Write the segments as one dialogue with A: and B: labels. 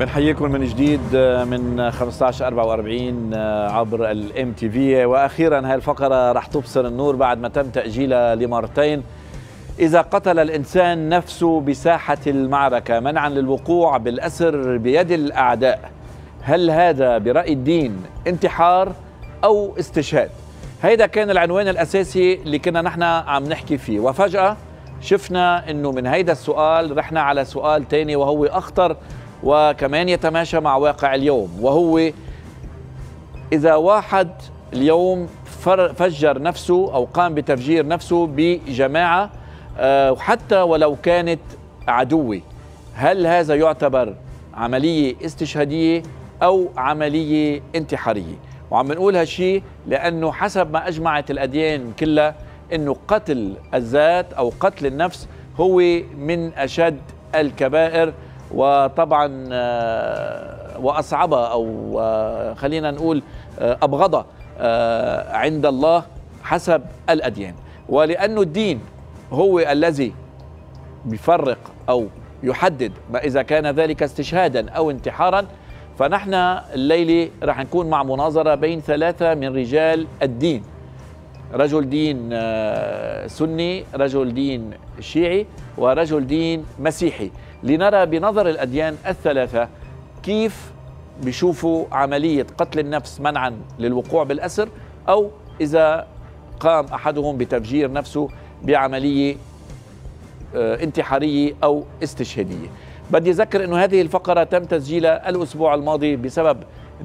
A: بنحييكم من جديد من 1544 عبر الام تي في وأخيرا هاي الفقرة رح تبصر النور بعد ما تم تأجيلها لمرتين. إذا قتل الإنسان نفسه بساحة المعركة منعا للوقوع بالأسر بيد الأعداء هل هذا برأي الدين انتحار أو استشهاد؟ هيدا كان العنوان الأساسي اللي كنا نحن عم نحكي فيه. وفجأة شفنا إنه من هيدا السؤال رحنا على سؤال تاني وهو أخطر وكمان يتماشى مع واقع اليوم وهو إذا واحد اليوم فجر نفسه أو قام بتفجير نفسه بجماعة وحتى ولو كانت عدوة هل هذا يعتبر عملية استشهادية أو عملية انتحارية؟ وعم نقول هالشيء لأنه حسب ما أجمعت الأديان كلها أنه قتل الذات أو قتل النفس هو من أشد الكبائر وطبعا واصعبها أو خلينا نقول ابغضها عند الله حسب الأديان. ولأنه الدين هو الذي بيفرق أو يحدد ما إذا كان ذلك استشهادا أو انتحارا فنحن الليلة رح نكون مع مناظرة بين ثلاثة من رجال الدين. رجل دين سني رجل دين شيعي ورجل دين مسيحي. لنرى بنظر الأديان الثلاثة كيف بيشوفوا عملية قتل النفس منعا للوقوع بالأسر أو إذا قام أحدهم بتفجير نفسه بعملية انتحارية أو استشهادية. بدي أذكر أنه هذه الفقرة تم تسجيلها الأسبوع الماضي بسبب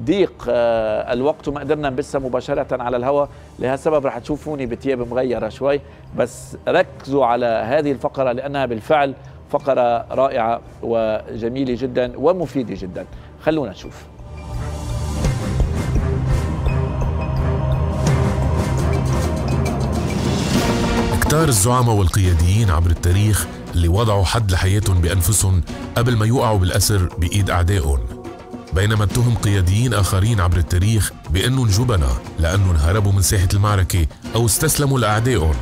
A: ضيق الوقت وما قدرنا نبثها مباشرة على الهواء. لهالسبب رح تشوفوني بثياب مغيرة شوي. بس ركزوا على هذه الفقرة لأنها بالفعل فقرة رائعة وجميلة جدا ومفيدة جدا. خلونا نشوف.
B: كتار الزعماء والقياديين عبر التاريخ اللي وضعوا حد لحياتهم بأنفسهم قبل ما يوقعوا بالأسر بإيد أعدائهم. بينما اتهم قياديين آخرين عبر التاريخ بأنهم جبنة لأنهم هربوا من ساحة المعركة أو استسلموا لأعدائهم.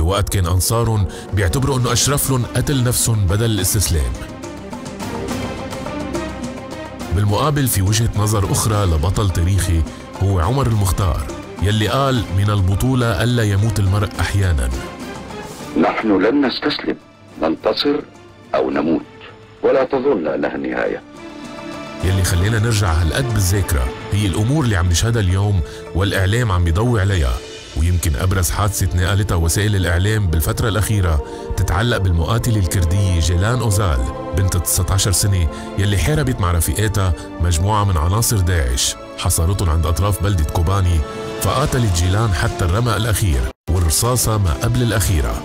B: بوقت كان أنصارهم بيعتبروا أنه أشرف لهم قتل نفسهم بدل الاستسلام. بالمقابل في وجهة نظر أخرى لبطل تاريخي هو عمر المختار يلي قال من البطولة ألا يموت المرء أحيانا.
C: نحن لن نستسلم ننتصر أو نموت ولا تظن أنها النهاية
B: يلي خلينا نرجع هالقد بالذاكرة هي الأمور اللي عم نشهدها اليوم والإعلام عم بيضوي عليها. ويمكن أبرز حادثة نقلتها وسائل الإعلام بالفترة الأخيرة تتعلق بالمقاتلة الكردية جيلان أوزال بنت 19 سنة يلي حاربت مع رفيقاتها مجموعة من عناصر داعش. حصرتهم عند أطراف بلدة كوباني فقاتلت جيلان حتى الرمق الأخير والرصاصة ما قبل الأخيرة.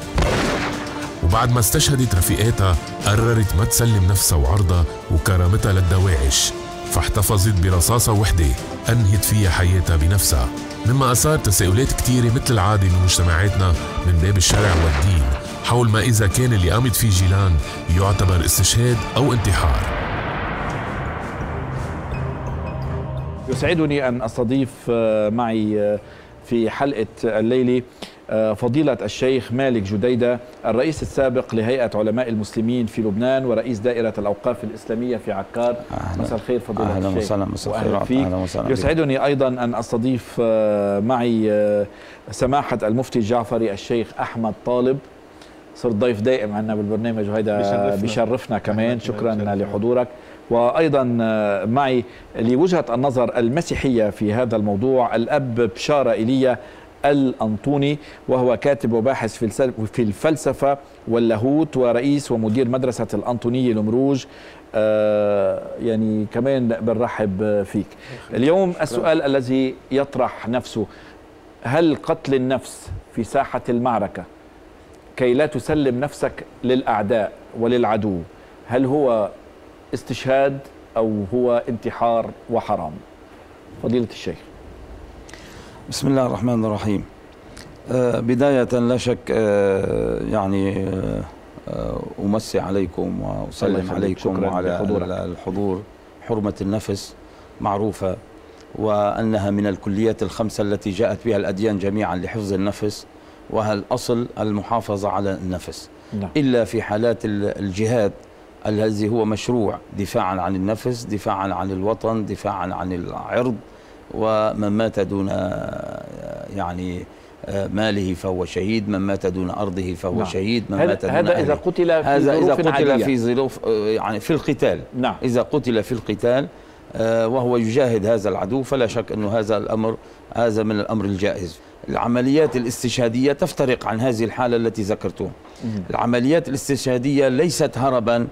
B: وبعد ما استشهدت رفيقاتها قررت ما تسلم نفسها وعرضها وكرامتها للدواعش. فاحتفظت برصاصة وحدة. أنهت فيها حياتها بنفسها. مما أثار تساؤلات كتيرة مثل العادة من مجتمعاتنا من باب الشرع والدين حول ما إذا كان اللي قامت فيه جيلان يعتبر استشهاد أو انتحار.
A: يسعدني أن أستضيف معي في حلقة الليلة فضيلة الشيخ مالك جديدة الرئيس السابق لهيئة علماء المسلمين في لبنان ورئيس دائرة الأوقاف الإسلامية في عكار. مساء الخير فضيلة
D: أهلا
A: الشيخ.
D: وسهلا مساء الخير.
A: فيك.
D: أهلا وسهلا
A: يسعدني أيضا أن أستضيف معي سماحة المفتي الجعفري الشيخ أحمد طالب. صرت ضيف دائم عندنا بالبرنامج وهيدا
E: بيشرفنا.
A: بيشرفنا كمان. شكرا
E: بيشرفنا.
A: لحضورك. وأيضا معي لوجهة النظر المسيحية في هذا الموضوع الأب بشارة إيليا الأنطوني وهو كاتب وباحث في الفلسفة واللاهوت ورئيس ومدير مدرسة الأنطونية لمروج. آه يعني كمان بنرحب فيك. اليوم السؤال الذي يطرح نفسه هل قتل النفس في ساحة المعركة كي لا تسلم نفسك للأعداء وللعدو هل هو استشهاد أو هو انتحار وحرام؟ فضيلة الشيخ.
D: بسم الله الرحمن الرحيم. آه، بداية لا شك آه، يعني آه، أمسي عليكم وأسلم. عليكم وعلى الحضور. حرمة النفس معروفة وأنها من الكليات الخمسة التي جاءت بها الأديان جميعا لحفظ النفس وهل الأصل المحافظة على النفس.
A: نعم.
D: إلا في حالات ال- الجهاد الذي هو مشروع دفاعا عن النفس دفاعا عن الوطن دفاعا عن العرض ومن مات دون يعني ماله فهو شهيد من مات دون أرضه فهو
A: نعم.
D: شهيد من
A: هذا
D: مات دون
A: هذا إذا
D: أهله.
A: قتل في
D: هذا إذا قتل
A: عادية.
D: في ظروف يعني في القتال
A: نعم
D: إذا قتل في القتال وهو يجاهد هذا العدو فلا شك أنه هذا الأمر هذا من الأمر الجائز العمليات الاستشهادية تفترق عن هذه الحالة التي ذكرتها العمليات الاستشهادية ليست هربا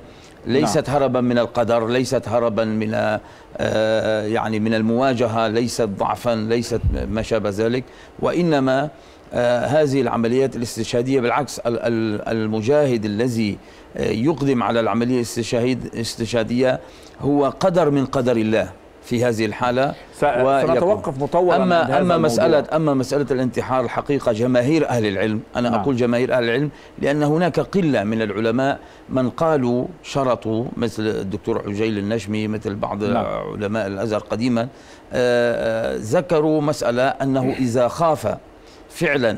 D: ليست هربا من القدر ليست هربا من آه، يعني من المواجهة ليست ضعفا ليست ما شابه ذلك وإنما آه، هذه العمليات الاستشهادية بالعكس ال- ال- المجاهد الذي آه، يقدم على العملية الاستشهاد- الاستشهادية هو قدر من قدر الله. في هذه الحالة.
A: سنتوقف مطولا
D: اما
A: الموضوع.
D: مساله أما مسألة الانتحار الحقيقة جماهير أهل العلم أنا
A: نعم.
D: أقول جماهير أهل العلم لأن هناك قلة من العلماء من قالوا شرطوا مثل الدكتور عجيل النجمي مثل بعض
A: نعم.
D: علماء الأزهر قديما آه، آه، ذكروا مسألة أنه إذا خاف فعلا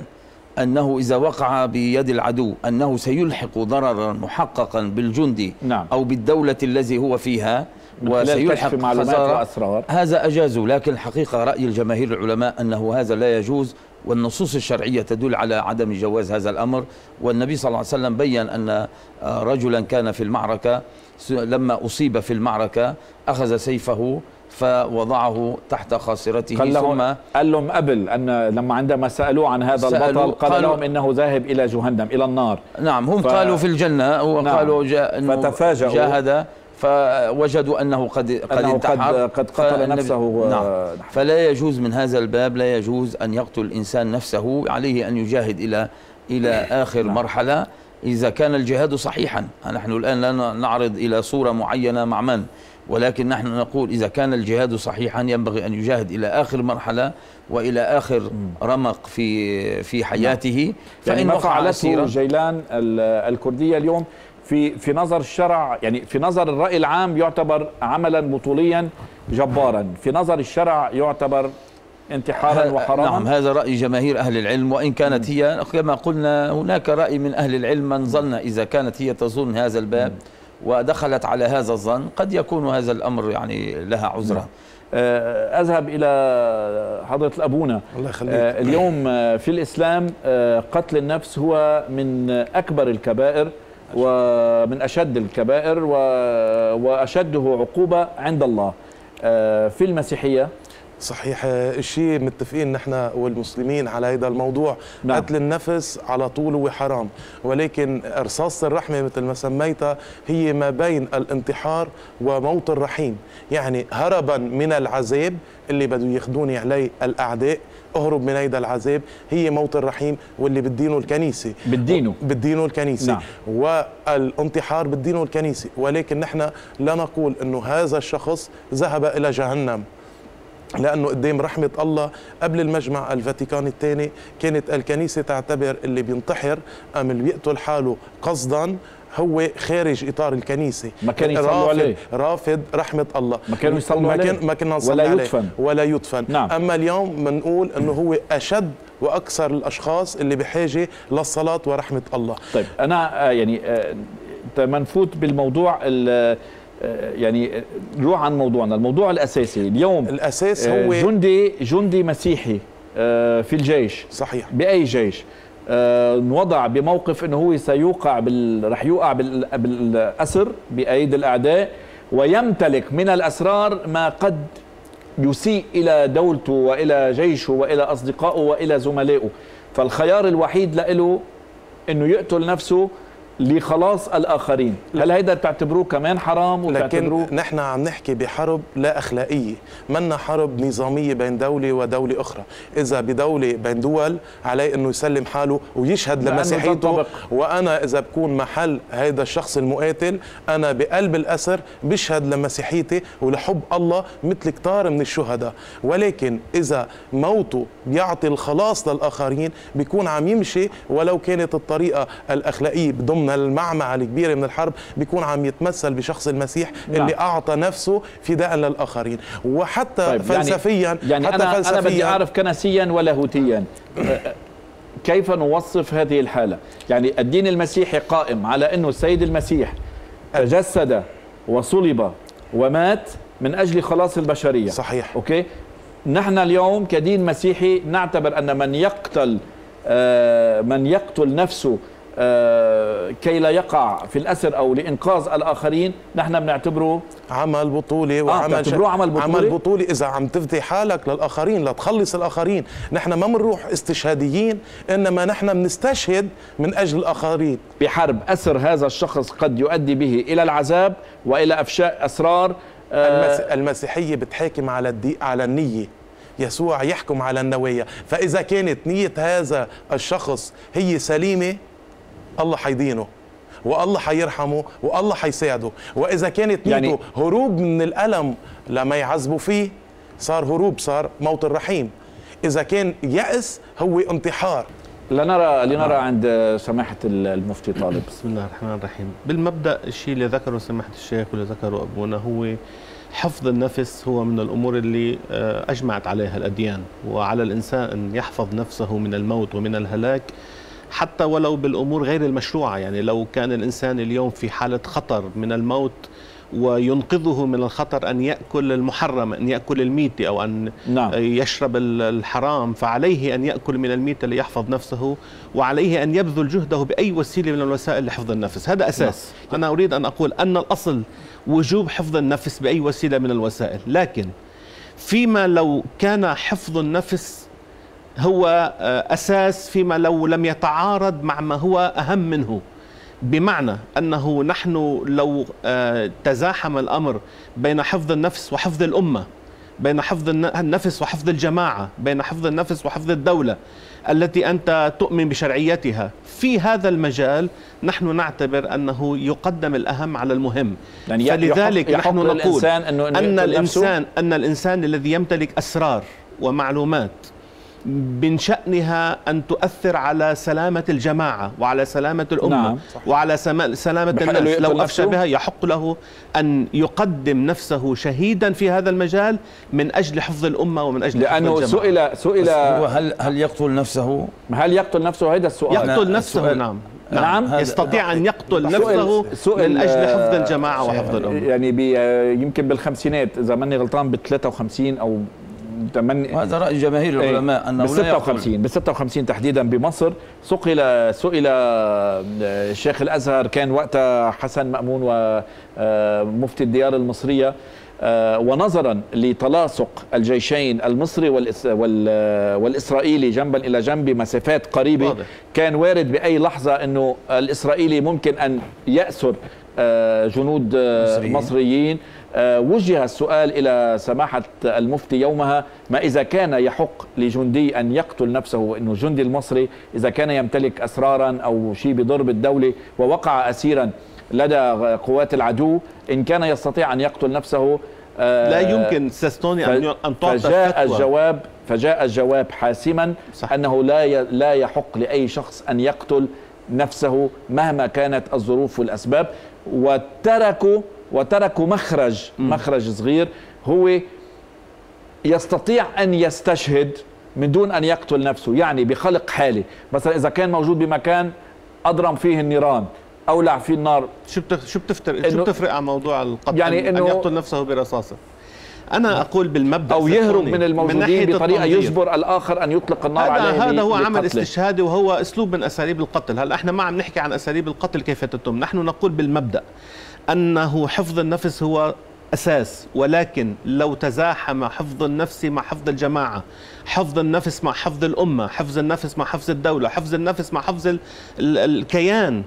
D: أنه إذا وقع بيد العدو أنه سيلحق ضررا محققا بالجندي
A: نعم.
D: أو بالدولة الذي هو فيها وسيلحق
A: معلومات وأسرار.
D: هذا أجازوا لكن الحقيقة رأي الجماهير العلماء أنه هذا لا يجوز والنصوص الشرعية تدل على عدم جواز هذا الأمر. والنبي صلى الله عليه وسلم بين أن آه، رجلا كان في المعركة لما أصيب في المعركة أخذ سيفه فوضعه تحت خاصرته
A: قال
D: ثم
A: لهم قال لهم قبل أن لما عندما سالوه عن هذا
D: سألوا-
A: البطل قال لهم إنه ذاهب إلى جهنم إلى النار.
D: نعم هم
A: ف-
D: قالوا في الجنة وقالوا جاء أنه
A: فتفاجأوا.
D: جاهد فوجدوا أنه قد قد
A: أنه قد-
D: انتحر.
A: قد قتل
D: فالنبي-
A: نفسه
D: نعم.
A: نعم.
D: فلا يجوز من هذا الباب لا يجوز أن يقتل الإنسان نفسه عليه أن يجاهد إلى إلى آخر
A: نعم.
D: مرحلة. إذا كان الجهاد صحيحا. نحن الآن لا نعرض إلى صورة معينة مع من. ولكن نحن نقول إذا كان الجهاد صحيحا ينبغي أن يجاهد إلى آخر مرحلة وإلى آخر رمق في في حياته.
A: يعني ما
D: وقع
A: فعلته
D: أسيرا
A: جيلان ال- الكردية اليوم في في نظر الشرع يعني في نظر الرأي العام يعتبر عملا بطوليا جبارا. في نظر الشرع يعتبر انتحارا وحراما
D: نعم هذا رأي جماهير أهل العلم وإن كانت هي كما قلنا هناك رأي من أهل العلم من ظن إذا كانت هي تظن هذا الباب ودخلت على هذا الظن قد يكون هذا الأمر يعني لها عذرا.
A: آه، أذهب إلى حضرة الأبونا.
E: الله يخليك.
A: آه، اليوم آه، في الإسلام قتل النفس هو من أكبر الكبائر ومن أشد الكبائر و- وأشده عقوبة عند الله. آه، في المسيحية.
E: صحيح الشيء متفقين نحن والمسلمين على هذا الموضوع.
A: نعم.
E: قتل النفس على طول هو حرام. ولكن رصاصة الرحمة مثل ما سميتها هي ما بين الانتحار وموت الرحيم. يعني هربا من العذاب اللي بده ياخذوني عليه الأعداء. اهرب من هيدا العذاب هي موت الرحيم واللي بدينه الكنيسة
A: بالدينه.
E: بدينه الكنيسة
A: نعم.
E: والانتحار بدينه الكنيسة ولكن نحن لا نقول إنه هذا الشخص ذهب إلى جهنم لأنه قدام رحمة الله قبل المجمع الفاتيكاني الثاني كانت الكنيسة تعتبر اللي بينتحر أم اللي بيقتل حاله قصدا هو خارج إطار الكنيسة
A: ما كانوا يصلوا عليه.
E: رافض رحمة الله
A: ما كانوا يصلوا عليه.
E: كان ما كنا نصلي
A: ولا
E: عليه.
A: يدفن.
E: ولا يدفن
A: نعم.
E: أما اليوم بنقول إنه هو أشد وأكثر الأشخاص اللي بحاجة للصلاة ورحمة الله
A: طيب أنا آه، يعني آه، انت منفوت بالموضوع ال- آه، يعني آه، نروح عن موضوعنا. الموضوع الأساسي اليوم
E: الأساس
A: آه،
E: هو
A: جندي جندي مسيحي آه، في الجيش.
E: صحيح.
A: بأي جيش؟ انوضع بموقف إنه هو سيوقع بال... رح يوقع بال... بالأسر بأيدي الأعداء ويمتلك من الأسرار ما قد يسيء إلى دولته وإلى جيشه وإلى أصدقائه وإلى زملائه. فالخيار الوحيد له إنه يقتل نفسه لخلاص الآخرين. هل هيدا بتعتبروه كمان حرام وبتعتبروه
E: لكن نحن عم نحكي بحرب لا أخلاقية. منا حرب نظامية بين دولة ودولة أخرى. إذا بدولة بين دول عليه إنه يسلم حاله ويشهد لمسيحيته. وأنا إذا بكون محل هذا الشخص المقاتل أنا بقلب الأسر بشهد لمسيحيتي ولحب الله مثل كتار من الشهداء. ولكن إذا موته بيعطي الخلاص للآخرين بيكون عم يمشي ولو كانت الطريقة الأخلاقية ضمن المعمعه الكبيره من الحرب بيكون عم يتمثل بشخص المسيح
A: نعم.
E: اللي أعطى نفسه فداء للآخرين. وحتى
A: طيب
E: فلسفيا
A: يعني
E: حتى
A: أنا أنا بدي
E: فلسفيا
A: أعرف كنسيا ولاهوتيا كيف نوصف هذه الحالة؟ يعني الدين المسيحي قائم على أنه السيد المسيح تجسد وصلب ومات من أجل خلاص البشرية.
E: صحيح.
A: أوكي؟ نحن اليوم كدين مسيحي نعتبر أن من يقتل آه، من يقتل نفسه كي لا يقع في الأسر أو لإنقاذ الآخرين نحن بنعتبره
E: عمل بطولة وعمل
A: بتعتبروه عمل بطولة؟
E: عمل بطولة إذا عم تفدي حالك للآخرين لتخلص الآخرين نحن ما بنروح استشهاديين إنما نحن بنستشهد من أجل الآخرين.
A: بحرب أسر هذا الشخص قد يؤدي به إلى العذاب وإلى أفشاء أسرار آه،
E: المس... المسيحية بتحاكم على الدي... على النية. يسوع يحكم على النوايا. فإذا كانت نية هذا الشخص هي سليمة الله حيدينه والله حيرحمه والله حيساعده. وإذا كانت
A: يعني-
E: نيته هروب من الألم لما يعذبوا فيه صار هروب صار موت الرحيم. إذا كان يأس هو انتحار.
A: لنرى لنرى عند سماحة المفتي طالب.
F: بسم الله الرحمن الرحيم. بالمبدأ الشيء اللي ذكره سماحة الشيخ واللي ذكره أبونا هو حفظ النفس هو من الأمور اللي آه، أجمعت عليها الأديان. وعلى الإنسان أن يحفظ نفسه من الموت ومن الهلاك حتى ولو بالأمور غير المشروعة. يعني لو كان الإنسان اليوم في حالة خطر من الموت وينقذه من الخطر أن يأكل المحرم أن يأكل الميته أو أن
A: نعم.
F: يشرب ال- الحرام فعليه أن يأكل من الميته ليحفظ نفسه وعليه أن يبذل جهده بأي وسيلة من الوسائل لحفظ النفس. هذا أساس. أنا أريد أن أقول أن الأصل وجوب حفظ النفس بأي وسيلة من الوسائل. لكن فيما لو كان حفظ النفس هو آه، أساس فيما لو لم يتعارض مع ما هو أهم منه. بمعنى أنه نحن لو آه، تزاحم الأمر بين حفظ النفس وحفظ الأمة بين حفظ الن- النفس وحفظ الجماعة بين حفظ النفس وحفظ الدولة التي أنت تؤمن بشرعيتها. في هذا المجال نحن نعتبر أنه يقدم الأهم على المهم.
A: يعني
F: فلذلك
A: يحق
F: نحن نقول
A: للإنسان إنه- إنه
F: أن
A: يقتل نفسه؟
F: الإنسان أن الإنسان الذي يمتلك أسرار ومعلومات من شأنها أن تؤثر على سلامة الجماعة وعلى سلامة الأمة
A: نعم.
F: وعلى سما- سلامة الناس لو أفشى؟ بها يحق له أن يقدم نفسه شهيدا في هذا المجال من أجل حفظ الأمة ومن أجل حفظ
A: لأنه
F: الجماعة
A: سئل
D: بس هو
A: سئل
D: هل هل يقتل نفسه؟
A: هل يقتل نفسه هذا السؤال
F: يقتل نفسه
D: السؤال-
F: نعم
A: نعم.
F: نعم يستطيع أن يقتل
A: سئل-
F: نفسه
A: سئل-
F: من أجل حفظ
A: آه،
F: الجماعة وحفظ الأمة
A: يعني بي يمكن بالخمسينات إذا ماني غلطان ب 53 أو 8
D: وهذا رأي جماهير العلماء أنه
A: بال
D: لا يقتل
A: 56 بال 56 تحديدا بمصر سئل سئل آه، شيخ الأزهر كان وقتها حسن مأمون ومفتي الديار المصرية آه، ونظرا لتلاصق الجيشين المصري والإس وال- والإسرائيلي جنبا إلى جنب بمسافات قريبة.
F: واضح.
A: كان وارد بأي لحظة أنه الإسرائيلي ممكن أن يأسر آه، جنود آه،
D: مصريين.
A: مصريين آه، وجه السؤال إلى سماحة المفتي يومها ما إذا كان يحق لجندي أن يقتل نفسه وانه الجندي المصري إذا كان يمتلك أسرارا أو شيء بضر بالدولة ووقع أسيرا لدى قوات العدو إن كان يستطيع أن يقتل نفسه آه،
F: لا يمكن سيستوني أن أن تعطى
A: فجاء. الجواب فجاء الجواب حاسما
F: صح.
A: أنه لا ي- لا يحق لأي شخص أن يقتل نفسه مهما كانت الظروف والأسباب وتركوا وتركوا مخرج مخرج صغير هو يستطيع أن يستشهد من دون أن يقتل نفسه يعني بخلق حالي مثلا إذا كان موجود بمكان أضرم فيه النيران أولع فيه النار.
F: شو. شو بتفترق
A: إنه-
F: شو بتفرق عن موضوع القتل؟
A: يعني إنه-
F: أن يقتل نفسه برصاصة. أنا أقول بالمبدأ
A: أو يهرب من الموجودين بطريقة
F: التنظير.
A: يجبر الآخر أن يطلق النار عليه
F: هذا هذا هو عمل. استشهادي وهو أسلوب من أساليب القتل هلا إحنا ما عم نحكي عن أساليب القتل كيف تتم نحن نقول بالمبدأ أنه حفظ النفس هو أساس ولكن لو تزاحم حفظ النفس مع حفظ الجماعة حفظ النفس مع حفظ الأمة حفظ النفس مع حفظ الدولة حفظ النفس مع حفظ ال ال الكيان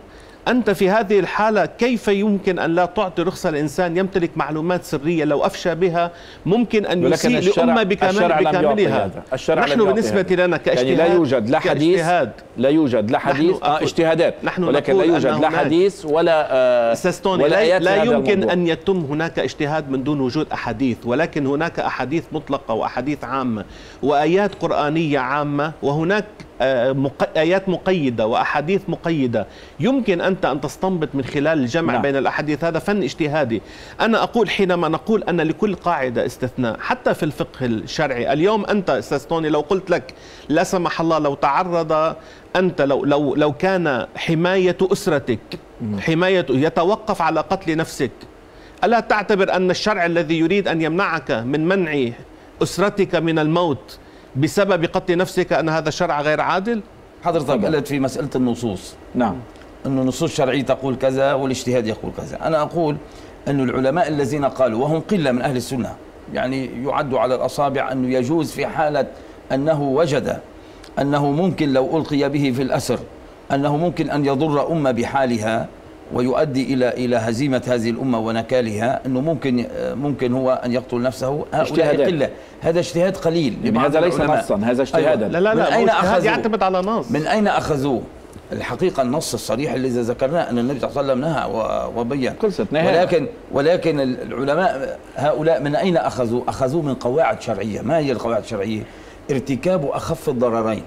F: أنت في هذه الحالة كيف يمكن أن لا تعطي رخصة لإنسان يمتلك معلومات سرية لو أفشى بها ممكن أن يسيء لأمة بكامل بكاملها.
A: الشرع
F: نحن بالنسبة
A: هذا.
F: لنا كاجتهاد
A: يعني لا يوجد لا حديث لا يوجد لا حديث آه اجتهادات
F: نحن
A: ولكن لا يوجد لا حديث ولا آه
F: سيستوني
A: ولا
F: لا, لا يمكن. أن يتم هناك اجتهاد من دون وجود أحاديث ولكن هناك أحاديث مطلقة وأحاديث عامة وآيات قرآنية عامة وهناك. آيات مقيدة وأحاديث مقيدة. يمكن أنت أن تستنبط من خلال الجمع
A: نعم.
F: نعم. بين الأحاديث. هذا فن اجتهادي. أنا أقول حينما نقول أن لكل قاعدة استثناء حتى في الفقه الشرعي. اليوم أنت أستاذ لو قلت لك لا سمح الله لو تعرض أنت لو, لو, لو كان حماية أسرتك حماية يتوقف على قتل نفسك. ألا تعتبر أن الشرع الذي يريد أن يمنعك من منع أسرتك من الموت بسبب قتل نفسك أن هذا شرع غير عادل؟
D: حضرتك. قلت في مسألة النصوص
A: نعم
D: أن النصوص الشرعية تقول كذا والاجتهاد يقول كذا أنا أقول أن العلماء الذين قالوا وهم قلة من أهل السنة يعني يعد على الأصابع أنه يجوز في حالة أنه وجد أنه ممكن لو ألقي به في الأسر أنه ممكن أن يضر أمة بحالها ويؤدي إلى إلى هزيمة هذه الأمة ونكالها أنه ممكن ممكن هو أن يقتل نفسه هؤلاء. قلة هذا اجتهاد قليل
A: يعني هذا ليس. نصا هذا اجتهادا
F: لا لا
D: من
F: لا
D: أين
F: أين أخذ
D: أخذوا؟
F: يعتمد على نص
D: من أين أخذوه؟ الحقيقة النص الصريح الذي ذكرناه أن النبي صلى الله عليه وسلم نهى و- وبين
A: خلصت.
D: ولكن ولكن العلماء هؤلاء من أين أخذوا؟ أخذوا من قواعد شرعية ما هي القواعد الشرعية؟ ارتكاب أخف الضررين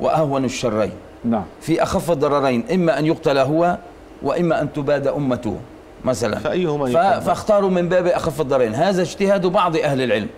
D: وأهون الشرين
A: نعم
D: في أخف الضررين إما أن يقتل هو وإما أن تباد أمته مثلا.
F: فأيهما؟
D: فاختاروا من باب أخف الضررين هذا اجتهاد بعض أهل العلم.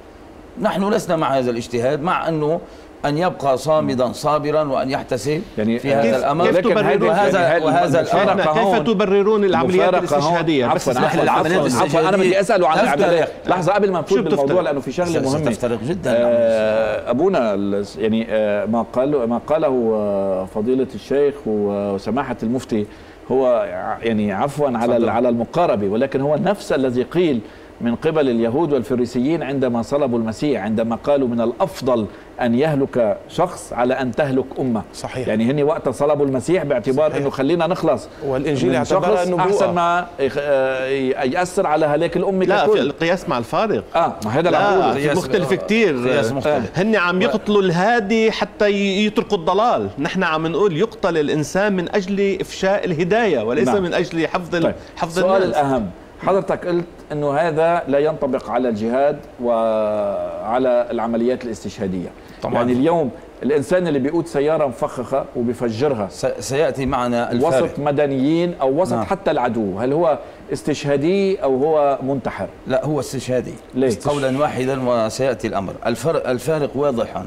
D: نحن لسنا مع هذا الاجتهاد مع أنه أن يبقى صامدا صابرا وأن يحتسب
A: يعني
D: في هذا الأمر.
F: كيف
A: لكن
D: وهذا-
A: يعني
D: وهذا
F: شيخنا، كيف تبررون العمليات الاستشهادية؟
A: عفوا عفوا.
D: الاستشهادية
A: بدي اساله عن
D: تفترق.
A: العمليات لحظة قبل ما نفوت
F: شو بتفترق؟
A: بالموضوع لأنه في شغلة مهمة.
D: ستفترق جدا.
A: آه، أبونا ال- يعني آه، ما قال ما قاله آه، فضيلة الشيخ و- وسماحة المفتي هو يعني عفوا على على المقاربة ولكن هو نفس الذي قيل من قبل اليهود والفريسيين عندما صلبوا المسيح عندما قالوا من الأفضل أن يهلك شخص على أن تهلك أمة
E: صحيح.
A: يعني هني وقت صلبوا المسيح باعتبار
E: صحيح.
A: إنه خلينا نخلص
E: والإنجيل اعتبرها نبوءة.
A: أحسن ما يخ- آه، يأثر على هلاك الام
F: لا في
A: ككل
F: القياس مع الفارق
A: آه ما هذا
F: لا. في مختلف كتير
D: قياس مختلف.
F: هن عم يقتلوا الهادي حتى يتركوا الضلال نحن عم نقول يقتل الإنسان من أجل إفشاء الهداية وليس
A: نعم.
F: من أجل حفظ
A: طيب
F: حفظ
A: السؤال
F: الناس
A: الأهم حضرتك قلت إنه هذا لا ينطبق على الجهاد وعلى العمليات الاستشهادية
D: طبعاً.
A: يعني اليوم الإنسان اللي بيقود سيارة مفخخة وبيفجرها
D: س- سيأتي معنا الفارق
A: وسط مدنيين أو وسط
D: نعم.
A: حتى العدو هل هو استشهادي أو هو منتحر
D: لا هو استشهادي
A: ليه؟
D: قولا واحدا وسيأتي الأمر الفرق الفارق واضح هنا.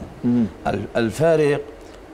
D: ال- الفارق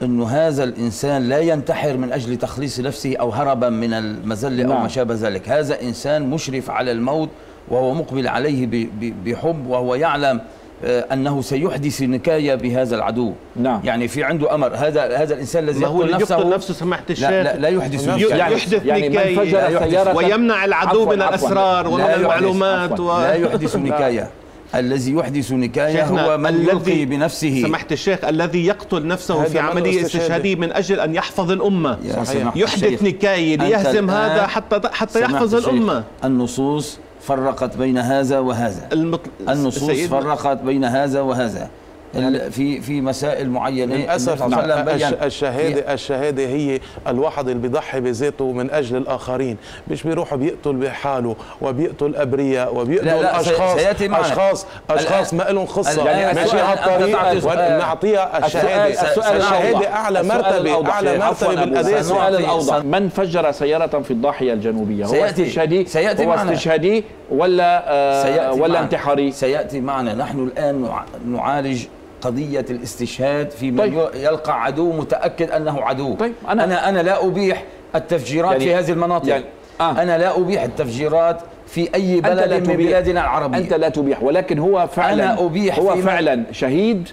D: أنه هذا الإنسان لا ينتحر من أجل تخليص نفسه أو هربا من المذلة أو
A: نعم.
D: ما شابه ذلك هذا إنسان مشرف على الموت وهو مقبل عليه بحب وهو يعلم آه، أنه سيحدث نكاية بهذا العدو
A: نعم.
D: يعني في عنده أمر هذا هذا الإنسان الذي يقتل نفسه
F: يقتل نفسه سماحة الشيخ
D: لا, لا, لا يحدث نكاية.
A: يعني-
F: يحدث
A: يعني سيارة-
F: ويمنع العدو
A: عفواً،
F: من
A: عفواً.
F: الأسرار ومن
D: لا يحدث.
F: المعلومات
A: عفواً.
F: و...
D: لا يحدث نكاية الذي يحدث نكاية هو من يلقي بنفسه.
F: سمحت الشيخ الذي يقتل نفسه في عملية
E: استشهادي.
F: استشهادية من أجل أن يحفظ الأمة. يحدث. نكاية ليهزم هذا حتى حتى يحفظ الأمة.
D: النصوص فرقت بين هذا وهذا.
F: المط...
D: النصوص فرقت بين هذا وهذا. ال- في في مسائل معينة
E: للأسف
D: بين
E: الشهاده الشهادة هي الواحد اللي بيضحي بذاته من أجل الآخرين مش بيروح بيقتل بحاله وبيقتل أبرياء وبيقتل
D: لا، لا،
E: اشخاص
D: سيأتي معنا.
E: اشخاص
D: أشخاص
E: ما لهم قصه يعني ماشي هالطريق
D: تعطي سؤال.
E: ونعطيها
A: الشهادة
E: الشهادة.
A: أعلى
E: مرتبه.
A: أعلى
D: مرتبة
A: الأوضح. من فجر سيارة في الضاحية الجنوبية هو. استشهادي
D: سيأتي
A: هو. استشهادي ولا آه
D: سيأتي
A: ولا
D: معنا.
A: انتحاري
D: سيأتي معنا نحن الآن نع- نعالج قضية الاستشهاد في من
A: طيب.
D: يلقى عدو متأكد أنه عدو
A: طيب، أنا-
D: أنا أنا, لا أبيح التفجيرات
A: يعني-
D: في هذه المناطق
A: يعني- آه.
D: أنا لا أبيح التفجيرات في أي بلد من. بلادنا العربية
A: أنت لا تبيح ولكن هو فعلا
D: أنا أبيح
A: هو فعلا شهيد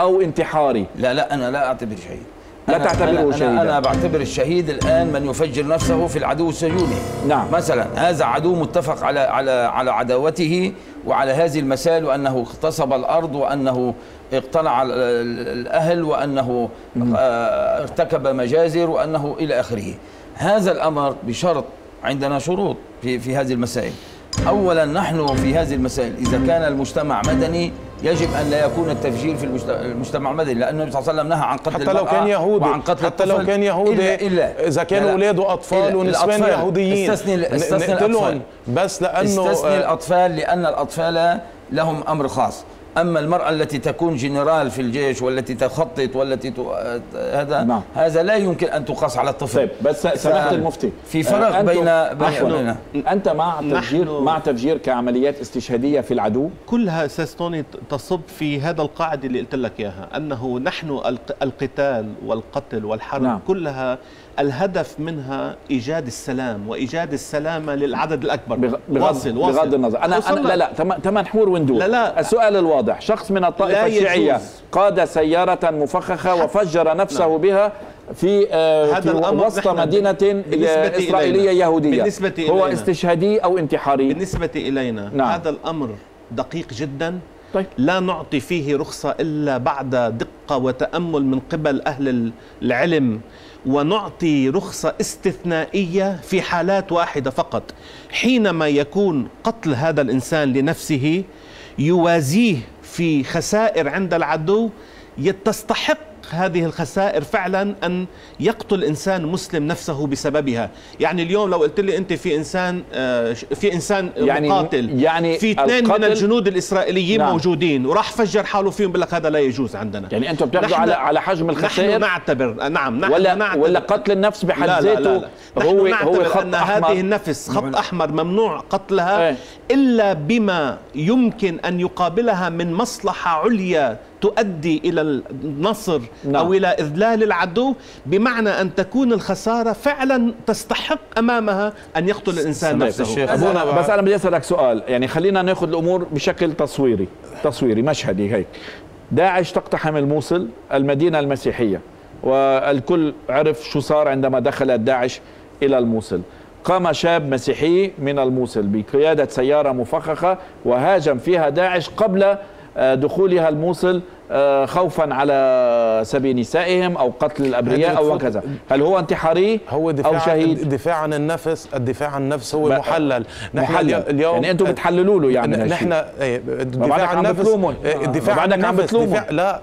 A: أو انتحاري
D: لا لا أنا لا أعتبر شهيد
A: لا تعتبره شهيدا.
D: أنا, أنا بعتبر الشهيد الآن من يفجر نفسه في العدو الصهيوني
A: نعم.
D: مثلا هذا عدو متفق على على على عداوته وعلى هذه المسائل وأنه اغتصب الأرض وأنه ال- الأهل وأنه آه، ارتكب مجازر وأنه إلى آخره هذا الأمر بشرط عندنا شروط في في هذه المسائل اولا نحن في هذه المسائل إذا كان المجتمع مدني يجب أن لا يكون التفجير في المجت- المجتمع المدني لأن النبي صلى الله عليه وسلم نهى عن قتل
E: حتى لو كان يهودي
D: وعن قتل
E: حتى لو كان يهودي
D: إلا إلا
E: إذا كانوا
D: لا، لا.
E: اولاده اطفال ونسوان. يهوديين
D: استثني استثني الأطفال.
E: بس لأنه
D: استثني
E: آه،
D: الأطفال لأن الأطفال لهم أمر خاص أما المرأة التي تكون جنرال في الجيش والتي تخطط والتي ت... هذا
A: نعم.
D: هذا لا يمكن أن تقاس على الطفل.
A: طيب بس سماحه المفتي.
D: في فرق
A: آه،
D: بين بين,
A: أنت مع تفجير مع تفجير كعمليات استشهادية في العدو؟
F: كلها أستاذ طوني تصب في هذا القاعدة اللي قلت لك إياها أنه نحن الق- القتال والقتل والحرب
A: نعم.
F: كلها الهدف منها إيجاد السلام وإيجاد السلامة للعدد الأكبر.
A: بغ- بغض,
F: واصل واصل.
A: بغض النظر. أنا,
F: أنا.
A: لا لا تم- تمن حور وندور.
F: لا، لا.
A: السؤال الواضح. شخص من الشيعيه
F: يجوز.
A: قاد سيارة مفخخة وفجر نفسه
F: نعم.
A: بها في آه
F: هذا
A: في
F: الأمر
A: وسط
F: بالنسبة
A: اسرائيليه
F: إلينا.
A: يهودية
F: بالنسبة
A: هو
F: إلينا.
A: استشهادي أو انتحاري
F: بالنسبة إلينا.
A: نعم.
F: هذا الأمر دقيق جدا
A: طيب.
F: لا نعطي فيه رخصة إلا بعد دقة وتأمل من قبل أهل العلم ونعطي رخصة استثنائية في حالات واحدة فقط حينما يكون قتل هذا الإنسان لنفسه يوازيه في خسائر عند العدو تستحق هذه الخسائر فعلا أن يقتل إنسان مسلم نفسه بسببها، يعني اليوم لو قلت لي أنت في إنسان آه، في إنسان
A: يعني-
F: مقاتل
A: يعني
F: في اثنين من الجنود الإسرائيليين
A: نعم.
F: موجودين وراح فجر حاله فيهم بقول لك هذا لا يجوز عندنا
A: يعني أنتم بتاخذوا
F: نحن-
A: على على حجم
F: نحن
A: الخسائر
F: نعتبر نعم نحن
A: ولا
F: نعتبر
A: ولا قتل النفس بحد
F: لا لا
A: ذاته
F: لا لا. نحن
A: هو هو خط
F: أن
A: أحمر
F: هذه النفس خط أحمر ممنوع قتلها
A: إيه.
F: إلا بما يمكن أن يقابلها من مصلحة عليا تؤدي إلى النصر
A: نعم.
F: أو إلى إذلال العدو بمعنى أن تكون الخسارة فعلا تستحق أمامها أن يقتل الإنسان نفسه
D: الشيخ.
A: أبونا
E: أنا
A: بس أنا بدي أسألك سؤال يعني خلينا ناخذ الأمور بشكل تصويري تصويري مشهدي هيك داعش تقتحم الموصل المدينة المسيحية والكل عرف شو صار عندما دخلت داعش إلى الموصل قام شاب مسيحي من الموصل بقيادة سيارة مفخخة وهاجم فيها داعش قبل آه، دخولها الموصل خوفا على سبي نسائهم أو قتل الأبرياء
E: أو
A: وكذا هل هو انتحاري
E: هو دفاع
A: أو شهيد
E: الدفاع عن النفس الدفاع عن النفس هو محلل
A: محلل.
E: اليوم
A: يعني أنتم بتحللوا له يعني.
E: نحن إيه، الدفاع
A: عم
E: عن النفس
A: بتلومن.
E: إيه،
A: آه.
E: الدفاع عن النفس. دفاع لا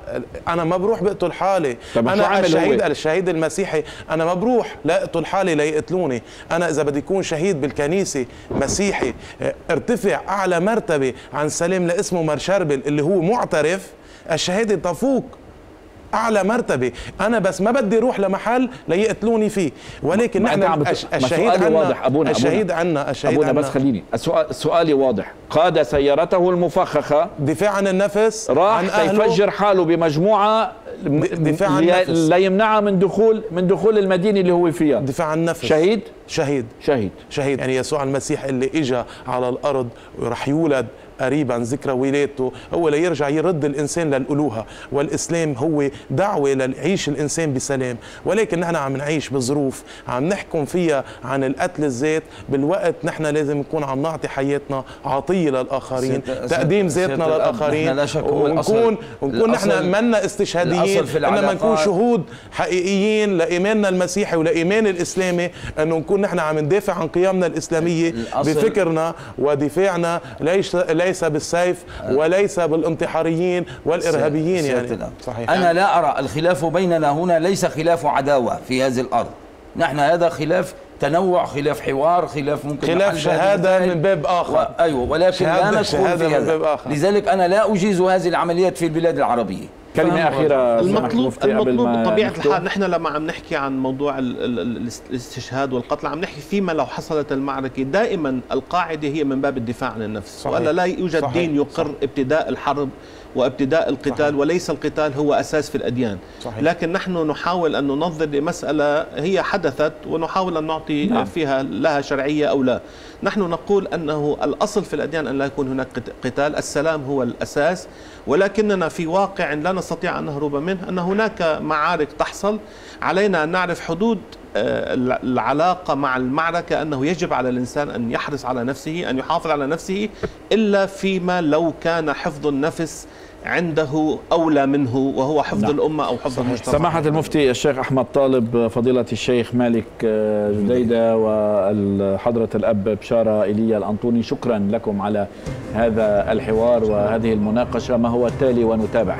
E: أنا ما بروح بقتل حالي
A: أنا
E: الشهيد
A: هو؟
E: الشهيد المسيحي أنا ما بروح لا أقتل حالي ليقتلوني أنا إذا بدي اكون شهيد بالكنيسة مسيحي إيه، ارتفع أعلى مرتبة عن سليم لاسمه مرشربل اللي هو معترف الشهادة تفوق. أعلى مرتبة. أنا بس ما بدي أروح لمحل ليقتلوني فيه. ولكن نحن
A: عم بت-
E: الشهيد عنا
A: واضح أبونا
E: الشهيد عنا الشهيد
A: أبونا
E: عنا.
A: بس خليني. السؤال سؤالي واضح. قاد سيارته المفخخة.
E: دفاع عن النفس
A: راح
E: عن أهله.
A: يفجر حاله بمجموعة
E: دفاع عن النفس.
A: ليمنعها من دخول من دخول المدينة اللي هو فيها.
E: دفاع عن النفس.
A: شهيد؟
E: شهيد.
A: شهيد.
E: شهيد. يعني يسوع المسيح اللي اجى على الأرض ورح يولد قريبا ذكرى ولادته هو ليرجع يرد الإنسان للألوهة. والإسلام هو دعوة ليعيش الإنسان بسلام. ولكن نحن عم نعيش بظروف عم نحكم فيها عن القتل الذات. بالوقت نحن لازم نكون عم نعطي حياتنا عطية للآخرين
D: سيادة-
E: تقديم ذاتنا
D: لا الأصل.
E: ونكون ونكون نحن منا استشهاديين. إنما نكون شهود حقيقيين لإيماننا المسيحي ولإيمان الإسلامي انه نكون نحن عم ندافع عن قيمنا الإسلامية
D: الأصل-
E: بفكرنا ودفاعنا ليس ليس بالسيف وليس بالانتحاريين والإرهابيين
D: سيادة
E: يعني. صحيح
D: أنا لا أرى الخلاف بيننا هنا ليس خلاف عداوة في هذه الأرض نحن هذا خلاف تنوع خلاف حوار خلاف ممكن
E: خلاف
D: ذلك.
E: من باب آخر
D: و... أيوة ولكن لا
E: شهادة-
D: ندخل
E: شهادة
D: في
E: من باب
D: هذا
E: آخر.
D: لذلك أنا لا أجيز هذه العمليات في البلاد العربية
A: أخيرة سماحة
F: المطلوب المطلوب
A: نختم.
F: الحال نحن لما عم نحكي عن موضوع ال- ال- ال- الاستشهاد والقتل عم نحكي فيما لو حصلت المعركة دائما القاعدة هي من باب الدفاع عن النفس
E: صحيح.
F: والا لا يوجد
E: صحيح.
F: دين يقر ابتداء الحرب وابتداء القتال
E: صحيح.
F: وليس القتال هو أساس في الأديان
E: صحيح.
F: لكن نحن نحاول أن ننظر لمسألة هي حدثت ونحاول أن نعطي
A: نعم.
F: فيها لها شرعية أو لا نحن نقول أنه الأصل في الأديان أن لا يكون هناك قت- قتال السلام هو الأساس ولكننا في واقع لا نستطيع أن نهرب منه أن هناك معارك تحصل علينا أن نعرف حدود آه، العلاقة مع المعركة أنه يجب على الإنسان أن يحرص على نفسه أن يحافظ على نفسه إلا فيما لو كان حفظ النفس عنده أولى منه وهو حفظ
A: نعم.
F: الأمة أو حفظ المجتمع.
A: سماحة المفتي الشيخ أحمد طالب فضيلة الشيخ مالك آه، جديدة وحضرة الأب بشارة إيليا الأنطوني شكرا لكم على هذا الحوار وهذه المناقشة. ما هو التالي ونتابع